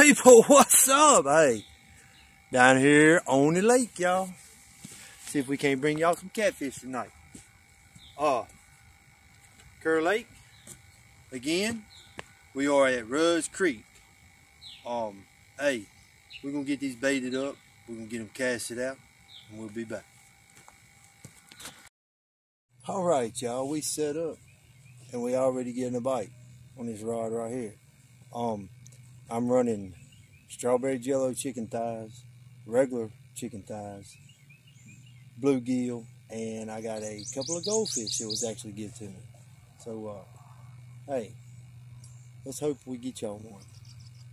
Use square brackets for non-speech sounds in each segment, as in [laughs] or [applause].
People, [laughs] what's up? Hey, down here on the lake, y'all. See if we can't bring y'all some catfish tonight. Uh, Kerr Lake, again, we are at Rudds Creek. Um, hey, we're gonna get these baited up. We're gonna get them casted out, and we'll be back. All right, y'all, we set up, and we already getting a bite on this rod right here. Um, I'm running strawberry jello chicken thighs, regular chicken thighs, bluegill, and I got a couple of goldfish that was actually given to me. So, uh, hey, let's hope we get y'all one.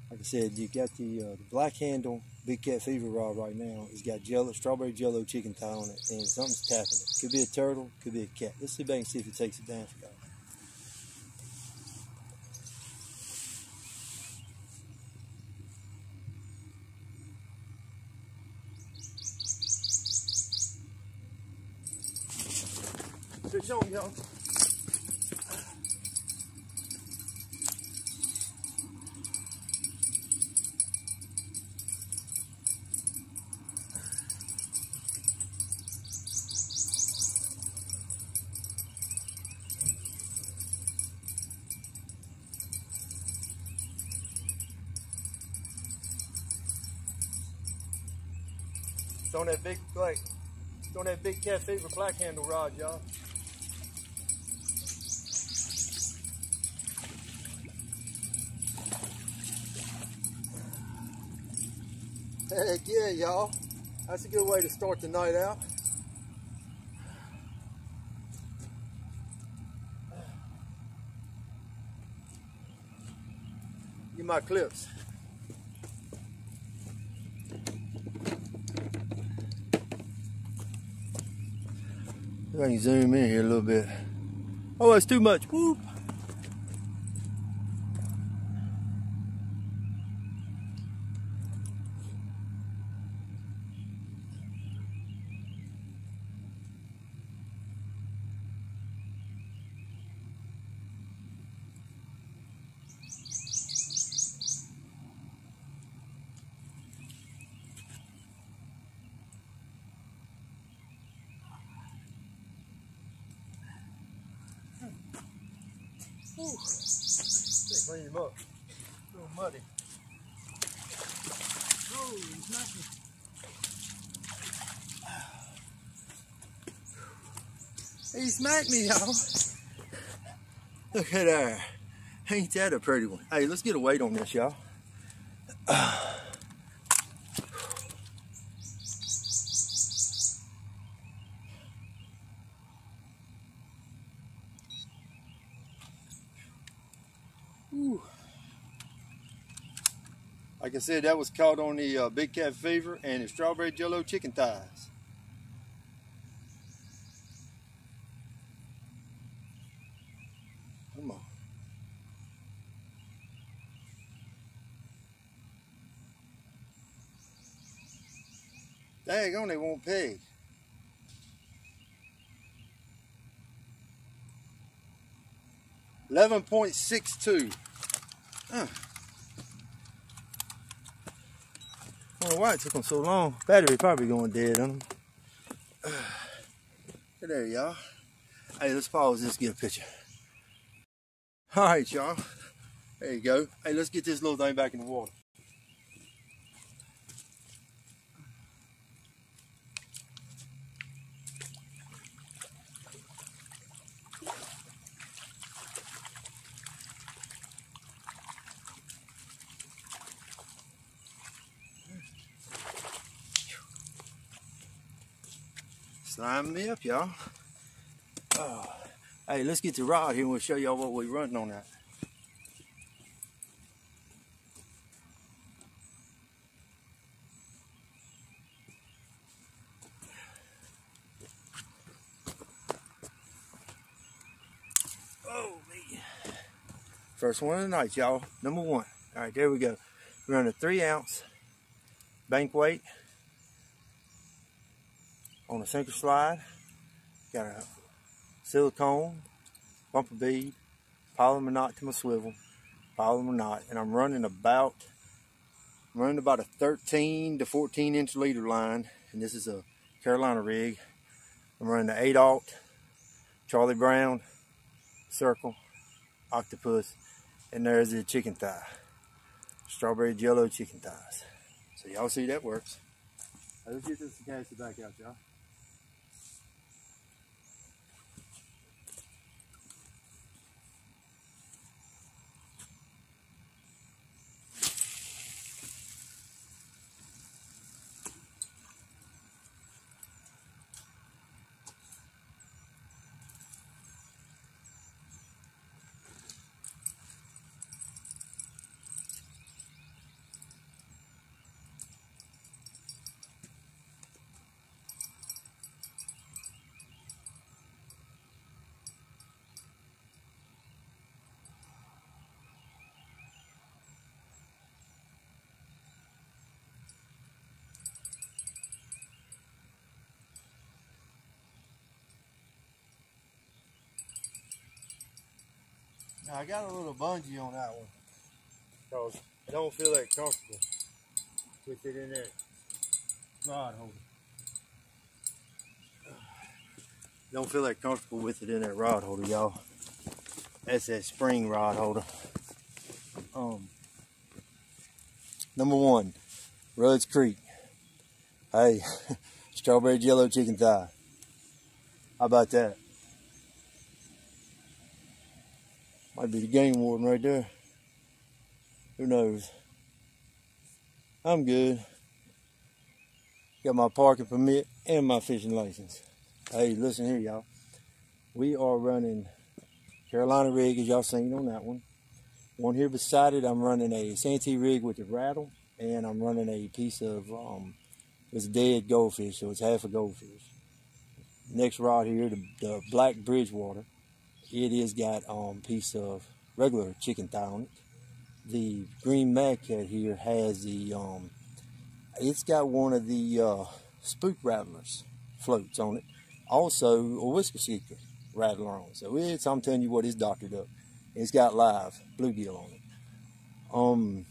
Like I said, you got the, uh, the black handle Big Cat Fever rod right now. It's got jello, strawberry jello chicken thigh on it, and something's tapping it. Could be a turtle, could be a cat. Let's see if I can see if it takes it down for y'all. Fish on. It's on that big like it's on that big cat fever black handle rod, y'all. Heck yeah, y'all. That's a good way to start the night out. Get my clips. I can zoom in here a little bit. Oh, that's too much. Whew. Can't him up. A little muddy. Oh, he's knocking. He smacked me, y'all. Look at that. Ain't that a pretty one? Hey, let's get a weight on this, y'all. Said, that was caught on the uh, Big Cat Fever and the Strawberry Jello Chicken Thighs. Come on. Dang they won't pay. Eleven point six two. Huh. I don't know why it took them so long. Battery probably going dead on them. [sighs] There y'all. Hey, let's pause this, get a picture. All right, y'all. There you go. Hey, let's get this little thing back in the water. Me up, y'all. Oh. Hey, let's get the rod here and we'll show y'all what we're running on that. Man. First one of the night, y'all. Number one. All right, there we go. We're a three ounce bank weight on a sinker slide. Got a silicone, bumper bead, Palomar knot to my swivel, Palomar knot, and I'm running about running about a 13 to 14 inch leader line, and this is a Carolina rig. I'm running the 8 aught, Charlie Brown, circle, octopus, and there's the chicken thigh. Strawberry jello chicken thighs. So y'all see that works. Let's get this cast back out, y'all. Now I got a little bungee on that one because I don't feel that comfortable with it in that rod holder. Don't feel that comfortable with it in that rod holder, y'all. That's that spring rod holder. Um, number one, Rudd's Creek. Hey, [laughs] strawberry jello chicken thigh. How about that? Be the game warden right there. Who knows? I'm good. Got my parking permit and my fishing license. Hey, listen here, y'all. We are running Carolina rig, as y'all seen on that one. One here beside it, I'm running a Santee rig with a rattle, and I'm running a piece of um, it's dead goldfish, so it's half a goldfish. Next rod here, the, the black Bridgewater it is got um piece of regular chicken thigh on it. The green magcat here has the um it's got one of the uh, spook rattlers floats on it. Also a whisker seeker rattler on it. So it's I'm telling you what it's doctored up. It's got live bluegill on it. Um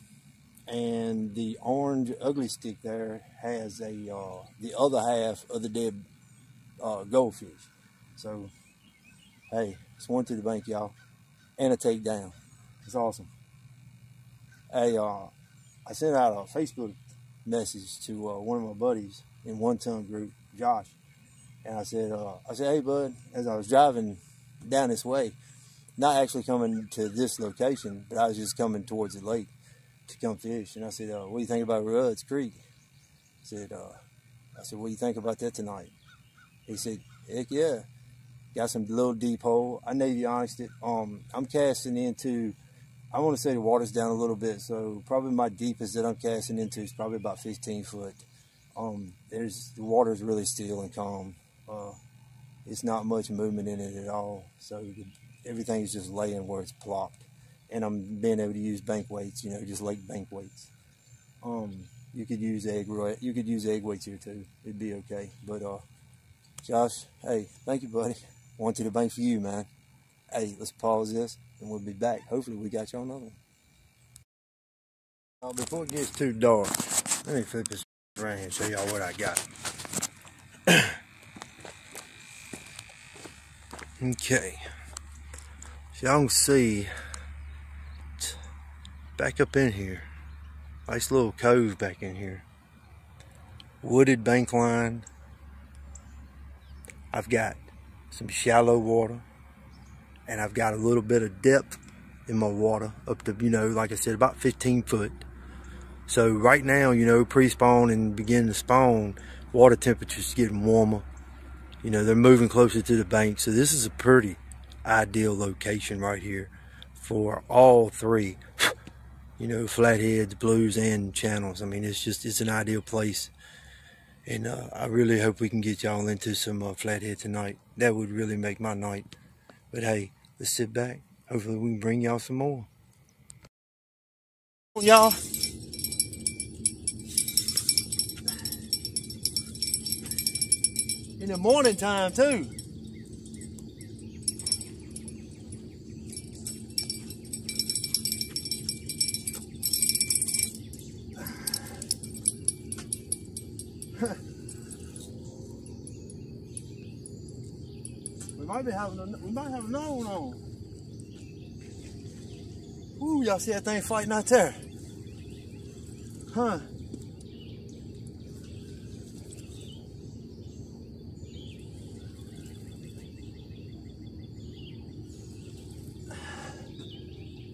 and the orange Ugly Stik there has a uh, the other half of the dead uh, goldfish. So hey, it's one to the bank, y'all. And a takedown. It's awesome. Hey, uh, I sent out a Facebook message to uh, one of my buddies in one ton group, Josh. And I said, uh, I said, hey, bud, as I was driving down this way, not actually coming to this location, but I was just coming towards the lake to come fish. And I said, uh, what do you think about Rudd's Creek? I said, uh, I said, what do you think about that tonight? He said, heck yeah. Got some little deep hole. I Navionics'd it. Um, I'm casting into, I want to say the water's down a little bit, so probably my deepest that I'm casting into is probably about 15 foot. Um, there's the water's really still and calm. Uh, it's not much movement in it at all, so the, everything just laying where it's plopped. And I'm being able to use bank weights, you know, just lake bank weights. Um, you could use egg you could use egg weights here too. It'd be okay. But uh, Josh, hey, thank you, buddy. One to bank for you, man. Hey, let's pause this and we'll be back. Hopefully we got you on another one. Uh, before it gets too dark, let me flip this around and show y'all what I got. [clears throat] okay. So y'all can see back up in here. Nice little cove back in here. Wooded bank line. I've got some shallow water, and I've got a little bit of depth in my water up to, you know, like I said, about 15 foot. So right now, you know, pre-spawn and beginning to spawn, water temperature's getting warmer. You know, they're moving closer to the bank. So this is a pretty ideal location right here for all three, [sighs] you know, flatheads, blues, and channels. I mean, it's just, it's an ideal place and uh, I really hope we can get y'all into some uh, flathead tonight. That would really make my night. But hey, let's sit back. Hopefully we can bring y'all some more. Y'all. In the morning time too. Be having a, we might have another one on. Ooh, y'all see that thing fighting out there? Huh?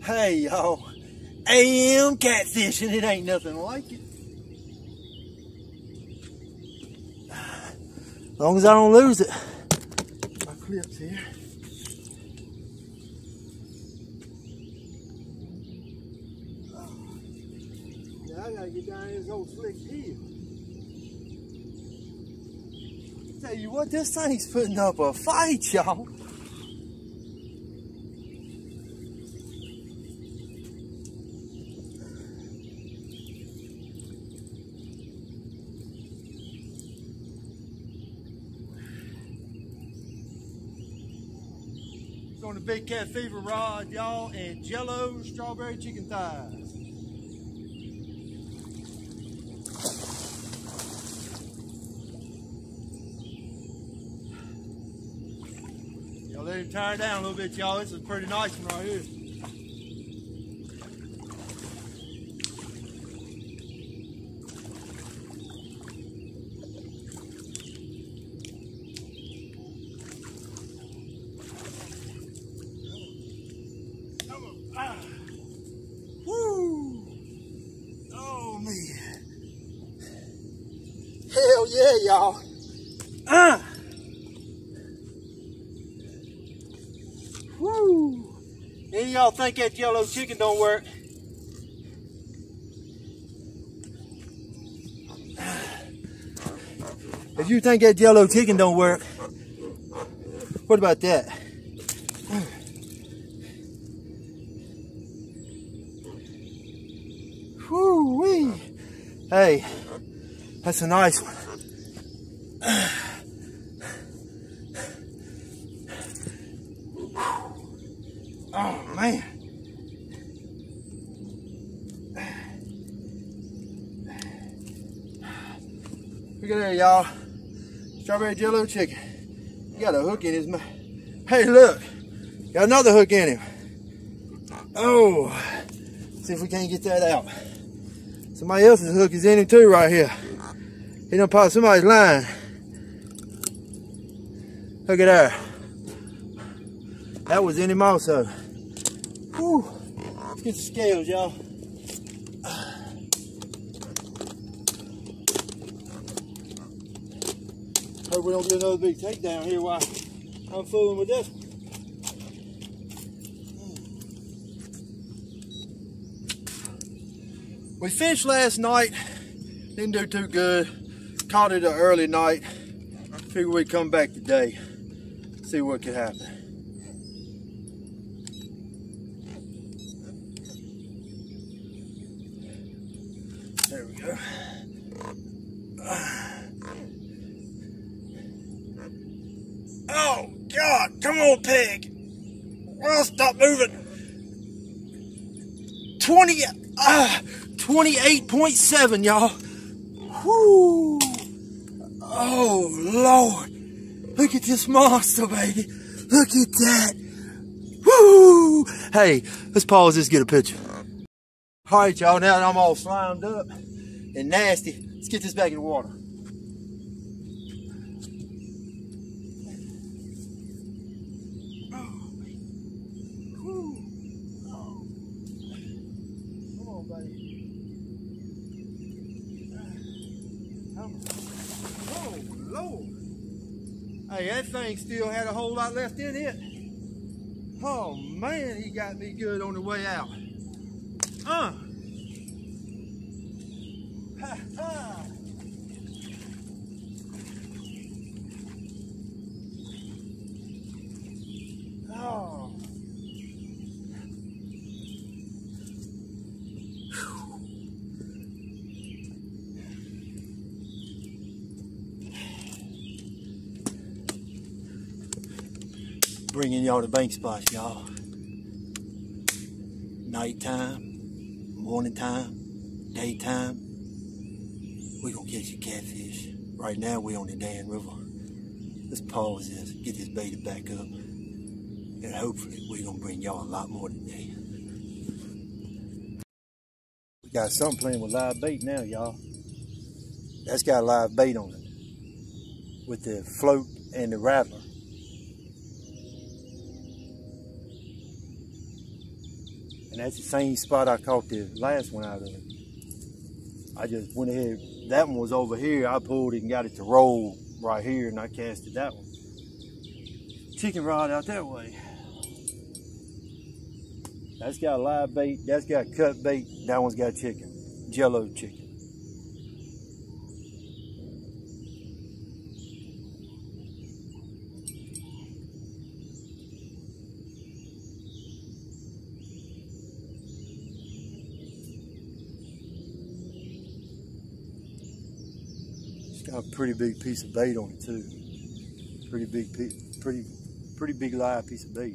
Hey, y'all. AM catfishing. It ain't nothing like it. As long as I don't lose it. Clips here. I gotta get down this old slick hill. Tell you what, this thing's putting up a fight, y'all. Big Cat Fever rod, y'all, and Jello strawberry chicken thighs. Y'all let him tire down a little bit, y'all. This is a pretty nice one right here. Come on. Ah. Woo! Oh man. Hell yeah, y'all. Ah! Woo! Any of y'all think that yellow chicken don't work? If you think that yellow chicken don't work, what about that? Whoo wee! Hey, that's a nice one. Oh man. Look at there, y'all. Strawberry jello chicken. He got a hook in his mouth. Hey, look. Got another hook in him. Oh. See if we can't get that out. Somebody else's hook is in him too right here. He done popped somebody's line. Look at that. That was in him also. Whew. Let's get the scales, y'all. We don't get another big takedown here while I'm fooling with this. We fished last night. Didn't do too good. Caught it an early night. Figured we'd come back today. See what could happen. Oh, God. Come on, pig. Well, stop moving. 20, uh, 28.7, y'all. Whoo. Oh, Lord. Look at this monster, baby. Look at that. Woo. Hey, let's pause this, get a picture. All right, y'all, now that I'm all slimed up and nasty, let's get this back in the water. That thing still had a whole lot left in it. Oh, man, he got me good on the way out. Uh. Bringing y'all to bank spots, y'all. Nighttime, morning time, daytime. We gonna catch a catfish. Right now we on the Dan River. Let's pause this, get this bait back up, and hopefully we're gonna bring y'all a lot more today. We got something playing with live bait now, y'all. That's got live bait on it with the float and the rattler. That's the same spot I caught the last one out of. I just went ahead, that one was over here. I pulled it and got it to roll right here and I casted that one. Chicken rod out that way. That's got live bait, that's got cut bait, that one's got chicken, jello chicken. A pretty big piece of bait on it too. Pretty big, pretty, pretty big live piece of bait.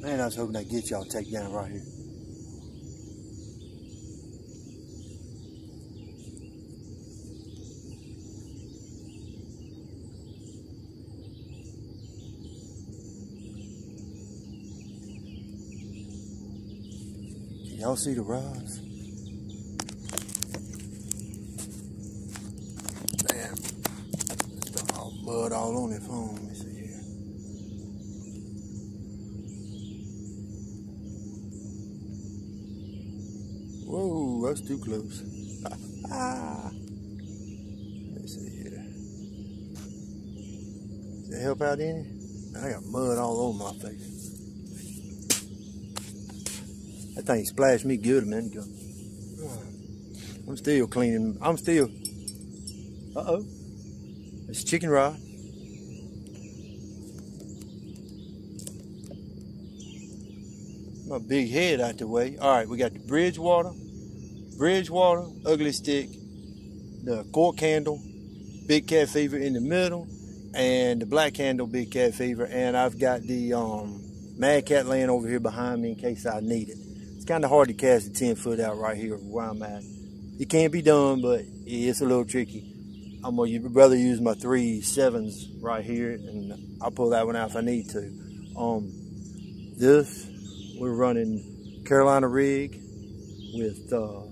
Man, I was hoping I'd get y'all take down right here. Y'all see the rods? Damn. Stuff all mud all on the phone. Let me see here. Whoa, that's too close. Let me see here. Does that help out any? I got mud all over my face. That thing splashed me good a minute ago. I'm still cleaning. I'm still. Uh oh. It's chicken rod. My big head out the way. All right, we got the Bridgewater, Bridgewater, Ugly Stik, the Cork Handle, Big Cat Fever in the middle, and the Black Handle, Big Cat Fever, and I've got the um, Mad Cat laying over here behind me in case I need it kind of hard to cast a 10 foot out right here where I'm at. It can't be done, but it's a little tricky. I'm gonna rather use my three sevens right here, and I'll pull that one out if I need to. Um, this we're running Carolina rig with uh,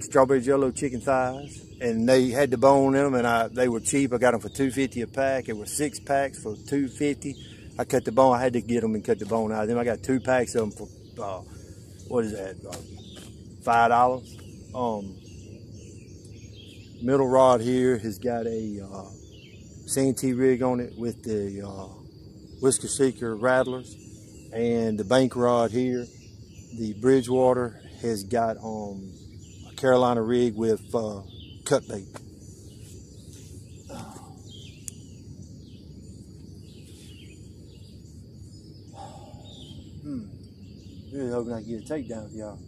strawberry jello chicken thighs, and they had the bone them, and I they were cheap. I got them for 250 a pack. It was six packs for 250. I cut the bone. I had to get them and cut the bone out of them. I got two packs of them for uh, what is that? Uh, five dollars. Um, middle rod here has got a uh, Santee rig on it with the uh, Whisker Seeker rattlers, and the bank rod here, the Bridgewater has got um, a Carolina rig with uh, cut bait. Really hoping I can get a takedown for y'all.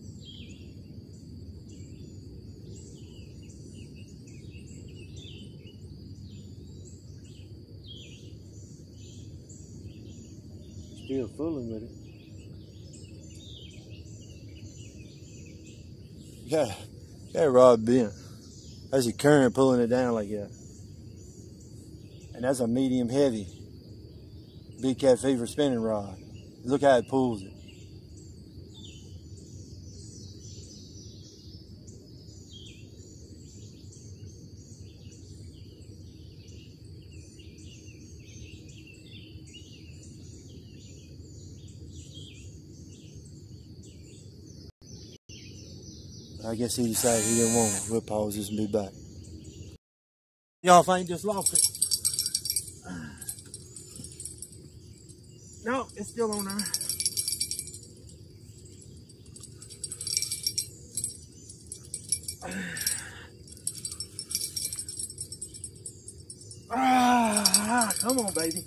Still fooling with it. [laughs] Yeah, that rod bent. That's a current pulling it down like that. And that's a medium heavy Big Cat Fever spinning rod. Look how it pulls it. I guess he decided he didn't want it. We'll pause this and be back. Y'all if I ain't just lost it. No, it's still on there. [sighs] Ah, come on, baby.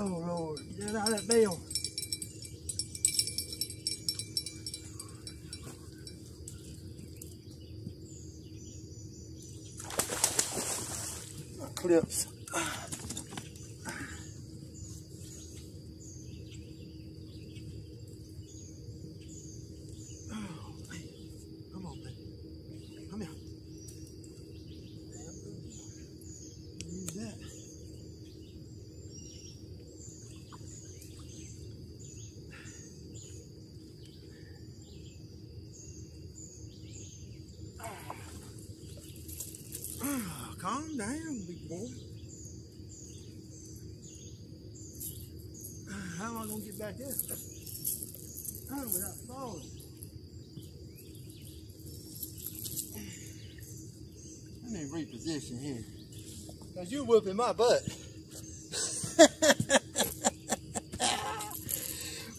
Oh Lord, get out of that bail. clips. Calm down, big boy. Ah, how am I gonna get back there? Oh, without falling. Let me reposition here. Cause you whooping my butt.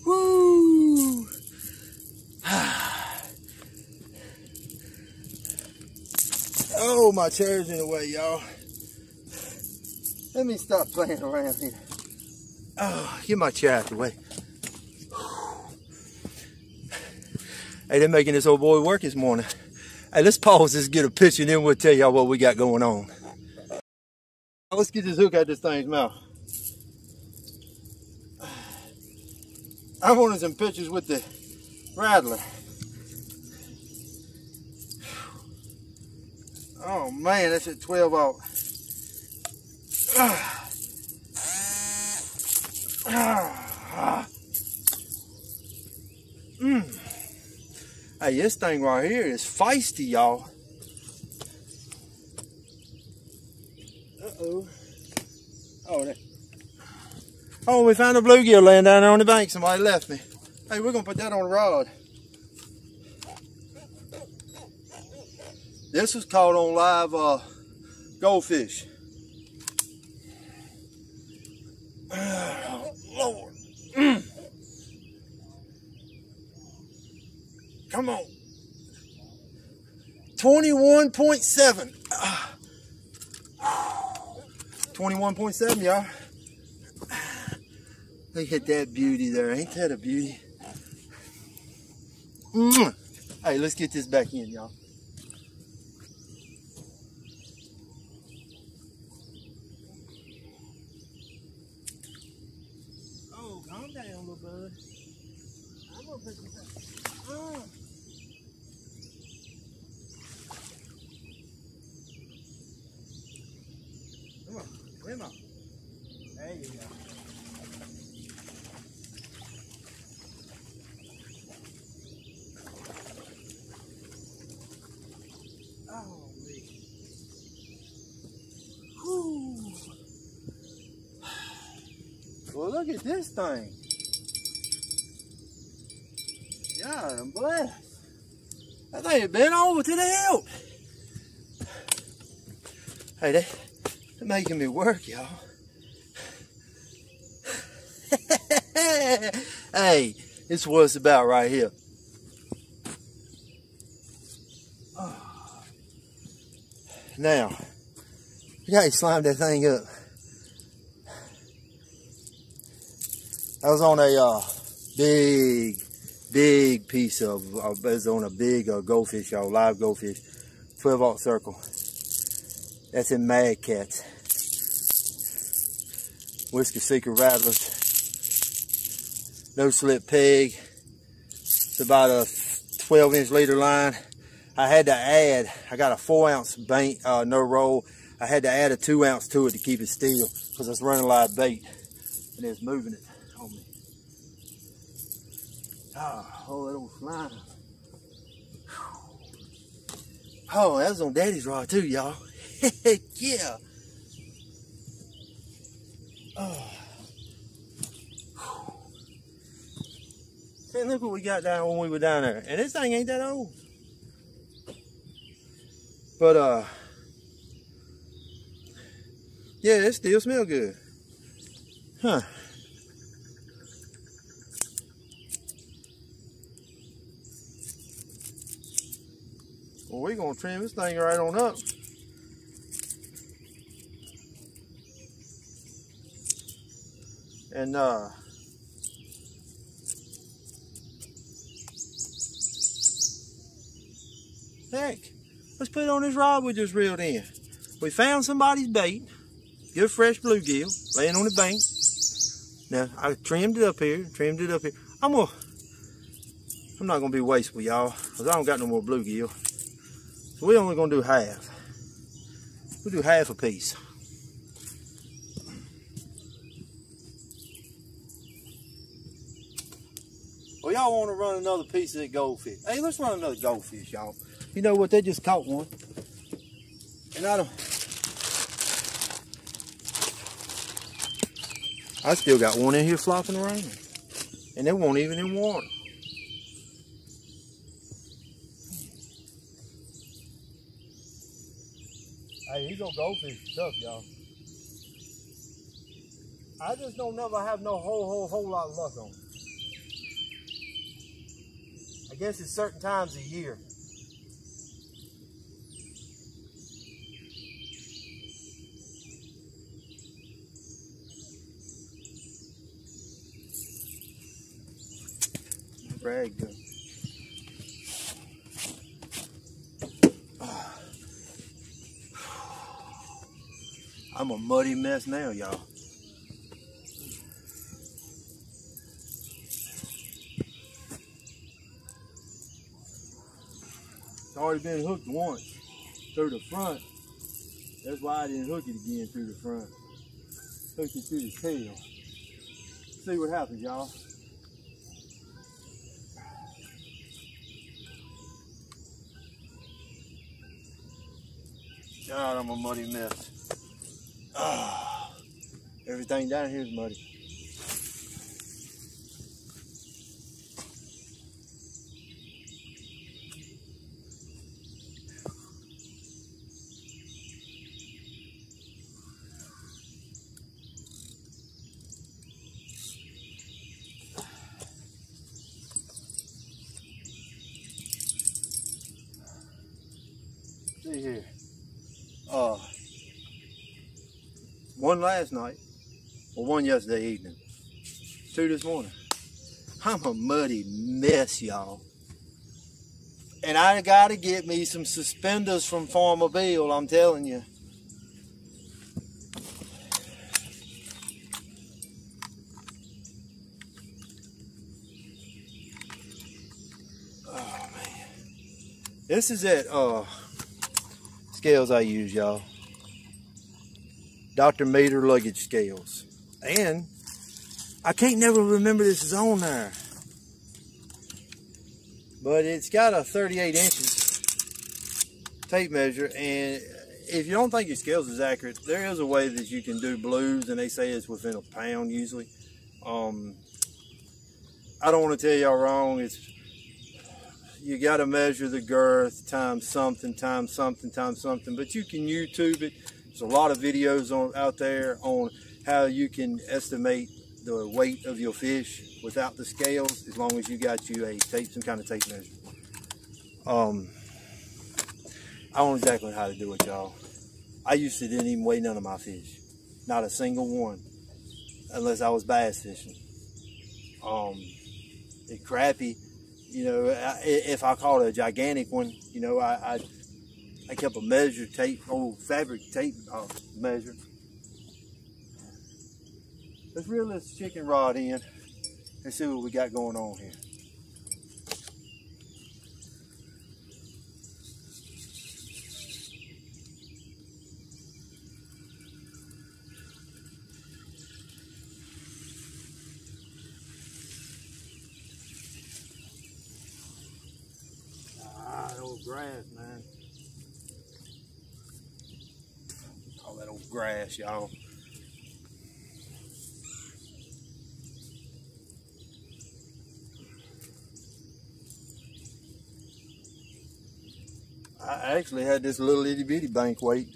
Woo! Oh, my chair's in the way, y'all. Let me stop playing around here. Oh, get my chair out the way. Hey, they're making this old boy work this morning. Hey, let's pause this, get a picture, and then we'll tell y'all what we got going on. Let's get this hook out this thing's mouth. I wanted some pictures with the rattler. Oh man, that's at 12 out. Mm. Hey, this thing right here is feisty, y'all. Uh-oh. Oh. Oh, we found a bluegill laying down there on the bank. Somebody left me. Hey, we're going to put that on a rod. This was caught on live uh, goldfish. Oh, [sighs] Lord. Mm. [clears throat] Come on. 21.7. [sighs] 21.7, y'all. [sighs] Look at that beauty there. Ain't that a beauty? Mm. Hey, let's get this back in, y'all. Calm down, little bud. I'm gonna put this up. Oh. Come on, come on. There you go. Oh, man. Whew. At this thing. God, I'm blessed. That thing had been over to the hilt. Hey, they, they're making me work, y'all. [laughs] hey, this is what it's about right here. Ah. Now, you got to slime that thing up. I was on a uh, big, big piece of, uh, I was on a big uh, goldfish, y'all, live goldfish, 12 aught circle. That's in Mad Cats. Whisker Seeker Rattlers. No slip peg. It's about a 12 inch leader line. I had to add, I got a four ounce bait, uh, no roll. I had to add a two ounce to it to keep it still because it's running live bait and it's moving it. Oh, oh that old slime. Oh, that was on daddy's rod too, y'all. [laughs] Yeah. Oh. And look what we got down when we were down there. And this thing ain't that old. But uh yeah, it still smell good. Huh. Well, we're gonna trim this thing right on up. And uh heck, let's put it on this rod we just reeled in. We found somebody's bait. good fresh bluegill laying on the bank. Now I trimmed it up here, trimmed it up here. I'm gonna, I'm not gonna be wasteful, y'all, cause I don't got no more bluegill. So we only gonna do half. We'll do half a piece. Well, oh, y'all want to run another piece of that goldfish. Hey, let's run another goldfish, y'all. You know what? They just caught one. And I don't... I still got one in here flopping around. And they won't even in water. These old goldfish are tough, y'all. I just don't never have no whole, whole, whole lot of luck on. I guess it's certain times a year. Brag. I'm a muddy mess now, y'all. It's already been hooked once through the front. That's why I didn't hook it again through the front. Hooked it through the tail. See what happens, y'all. God, I'm a muddy mess. Ah, everything down here is muddy. See here. Uh, one last night, or one yesterday evening, two this morning. I'm a muddy mess, y'all. And I gotta get me some suspenders from Farmer Bill, I'm telling you. Oh man. This is it, uh scales I use, y'all. Dr. Meter luggage scales. And I can't never remember this is on there. But it's got a 38 inches tape measure and if you don't think your scales is accurate, there is a way that you can do blues and they say it's within a pound usually. Um, I don't want to tell y'all wrong. It's you got to measure the girth times something, times something, times something. But you can YouTube it. There's a lot of videos on out there on how you can estimate the weight of your fish without the scales, as long as you got you a tape, some kind of tape measure. Um, I don't exactly know how to do it, y'all. I used to didn't even weigh none of my fish, not a single one, unless I was bass fishing. Um, crappie you know, if I caught a gigantic one, you know, I, I, I kept a measure tape, old fabric tape uh, measure. Let's reel this chicken rod in and see what we got going on here. grass, man. Grass, y'all. I actually had this little itty bitty bank weight,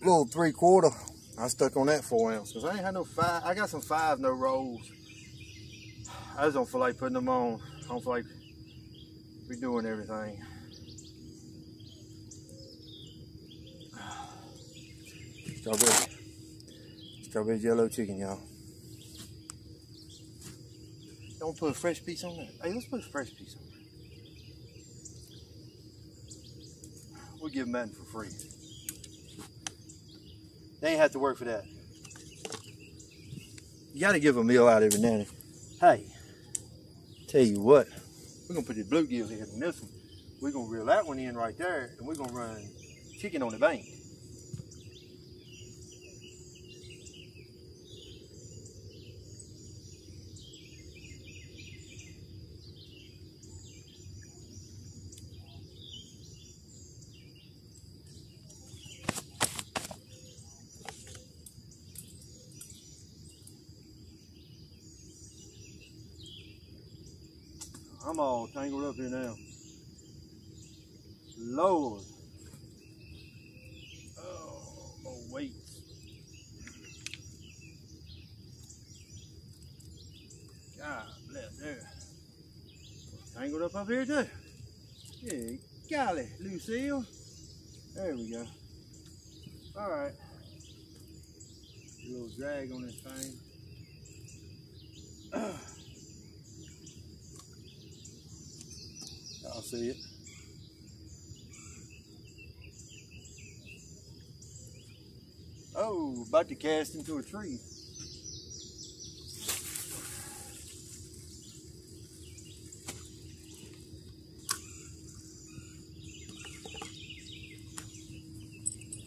little three quarter. I stuck on that four ounce because I ain't had no five. I got some five no rolls. I just don't feel like putting them on. I don't feel like we doing everything. Strawberry. Strawberry jello chicken, y'all. Don't put a fresh piece on there. Hey, let's put a fresh piece on there. We'll give them that for free. They ain't have to work for that. You gotta give a meal out every now and then. Hey, tell you what, we're gonna put this bluegill here in this one. We're gonna reel that one in right there, and we're gonna run chicken on the bank. I'm all tangled up here now. Lord. Oh, oh more weight. God bless there. Tangled up up here too. Yeah, golly, Lucille. There we go. All right. A little drag on this thing. See it. Oh, about to cast into a tree.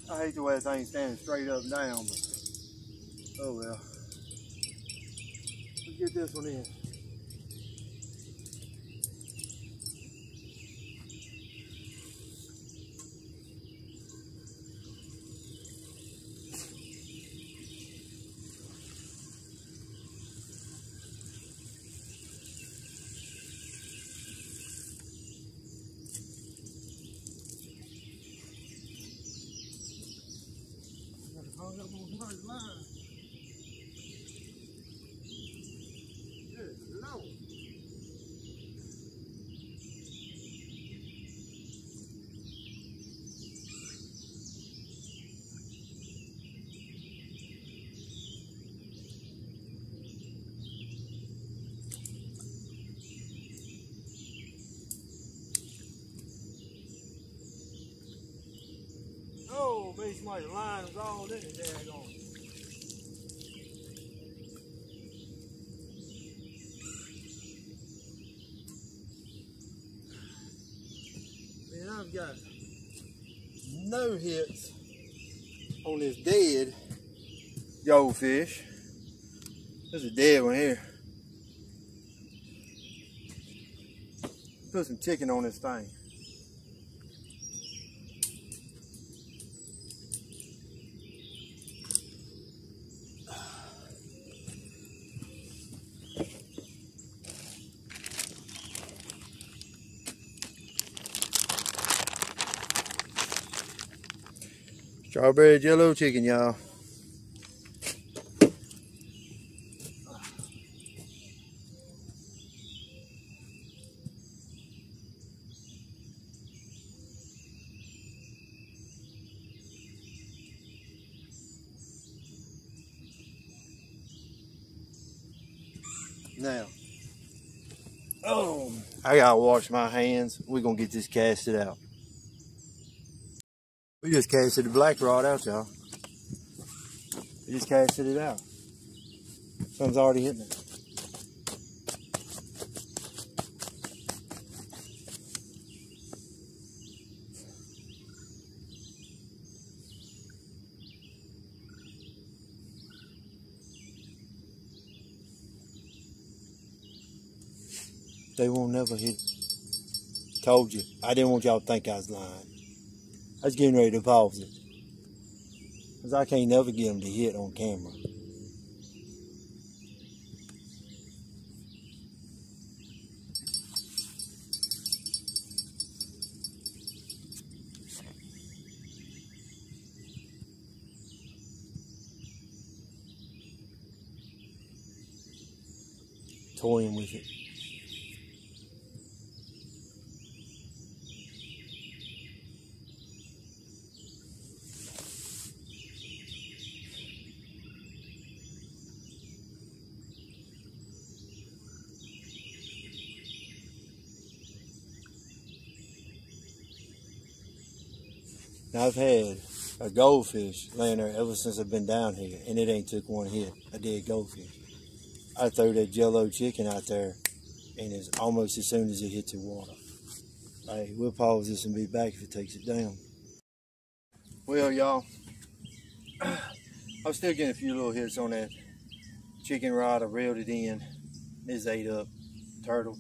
I hate the way that thing's standing straight up and down, but oh well. Let's get this one in. hung up on first line. Good Lord. Bitch, line was all in there. Man, I've got no hits on this dead goldfish. There's a dead one here. Put some chicken on this thing. Strawberry jello chicken, y'all. Now, oh, I gotta wash my hands. We're gonna get this casted out. We just casted the black rod out, y'all. We just casted it out. Sun's already hitting it. They won't never hit. Told you. I didn't want y'all to think I was lying. I was getting ready to pause it. Because I can't never get them to hit on camera. Toying with it. I've had a goldfish laying there ever since I've been down here, and it ain't took one hit. A dead goldfish. I throw that jello chicken out there, and it's almost as soon as it hits the water. Hey, we'll pause this and be back if it takes it down. Well, y'all, I'm still getting a few little hits on that chicken rod. I reeled it in. It's ate up. Turtle.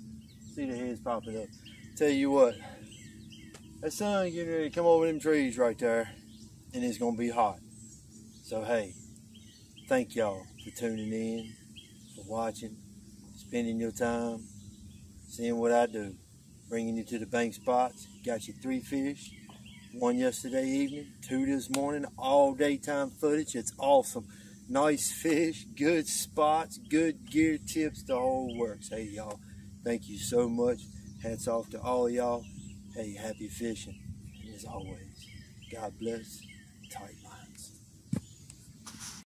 See the heads popping up. Tell you what, that sun getting ready to come over them trees right there, and it's gonna be hot. So hey, thank y'all for tuning in, for watching, spending your time, seeing what I do, bringing you to the bank spots. Got you three fish, one yesterday evening, two this morning, all daytime footage. It's awesome. Nice fish, good spots, good gear tips, the whole works. Hey, y'all, thank you so much. Hats off to all y'all. Hey, happy fishing. as always, God bless. Tight.